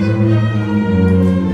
うん。